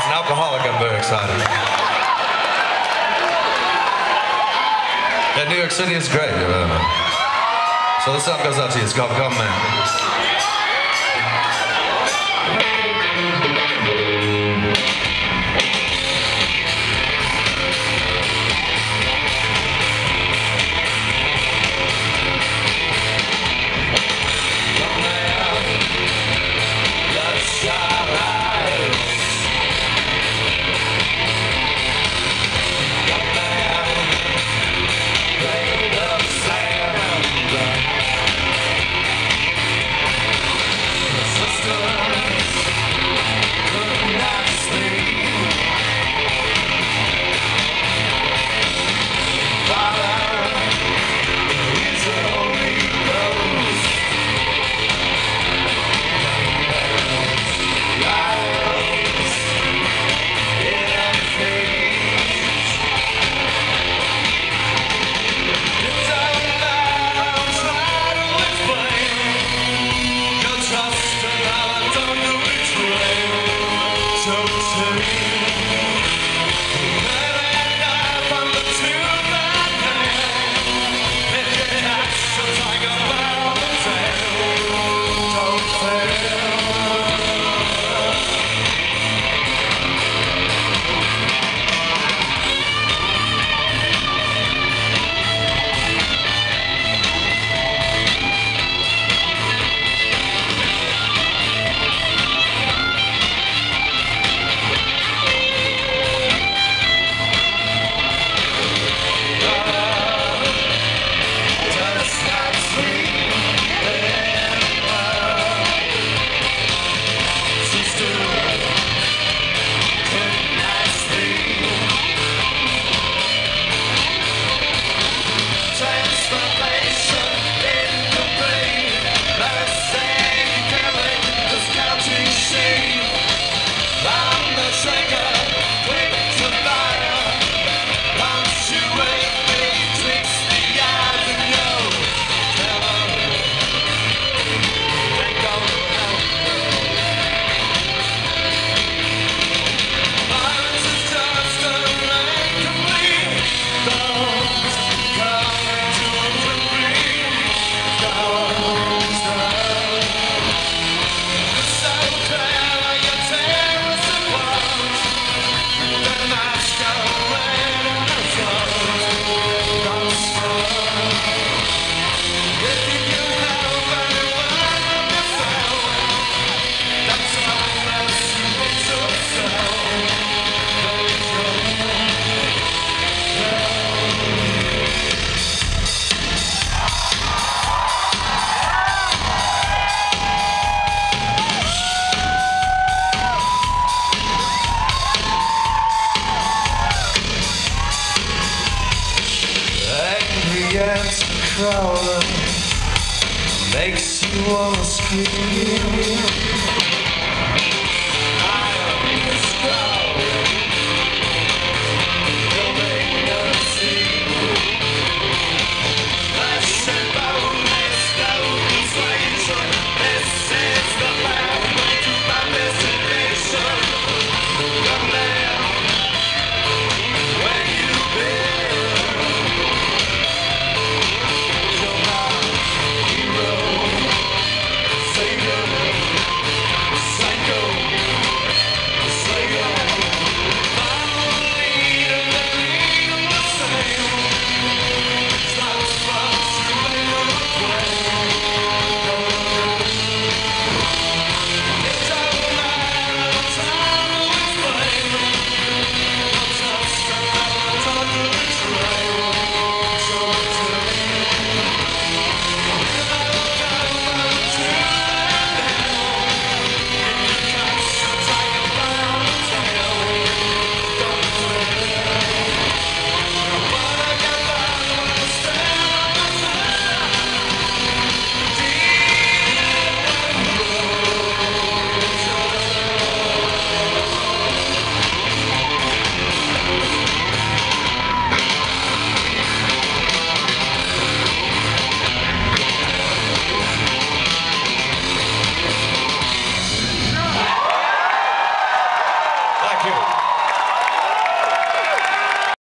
As an alcoholic, I'm very excited. Yeah, New York City is great. So this song goes out to you. It's called Gunman. Crawling makes you wanna scream.